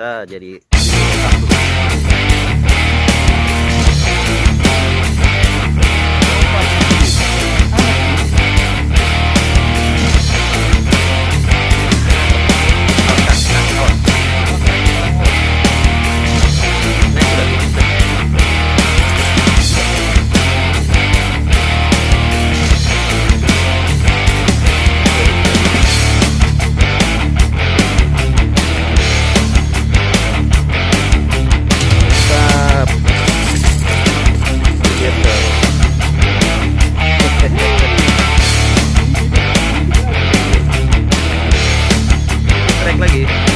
bisa jadi play.